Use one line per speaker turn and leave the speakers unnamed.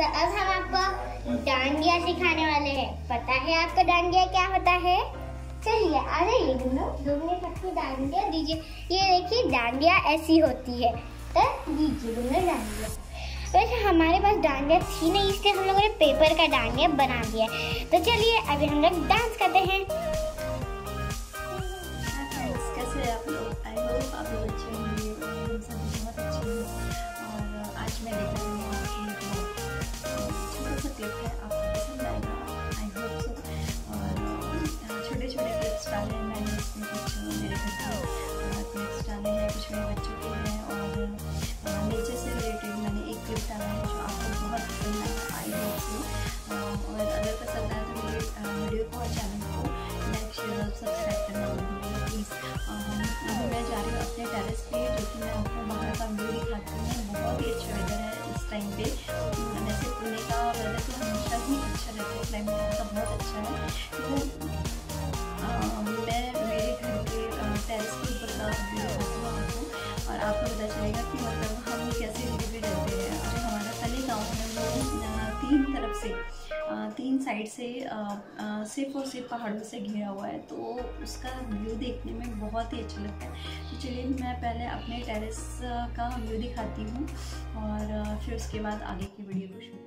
तो अब हम आपको डांडिया सिखाने वाले हैं। पता है आपको डांडिया क्या होता है? चलिए, आ जाइए दोनों। दोनों सबको डांडिया दीजिए। ये देखिए, डांडिया ऐसी होती है। तो दीजिए दोनों डांडिया। वैसे हमारे पास डांडिया थी नहीं, इसलिए हम लोगों ने पेपर का डांडिया बना दिया तो चलिए, अभी हम लोग डांस करते हैं।
हैं? आप लोग पुणे का वेदर तो हमेशा ही अच्छा रहता है क्लाइमेट का बहुत अच्छा है तो मैं मेरे घर के टेरेस के ऊपर का व्यू दिखाती हूँ और आपको पता चलेगा कि मतलब हम कैसे रहते हैं और हमारा पहले गाँव है वो तीन तरफ़ से तीन साइड से सिर्फ़ और सिर्फ़ पहाड़ों से घिरा हुआ है तो उसका व्यू देखने में बहुत ही अच्छा लगता है तो चलिए मैं पहले अपने टेरेस का व्यू दिखाती हूँ और फिर उसके बाद आगे की वीडियो को शूट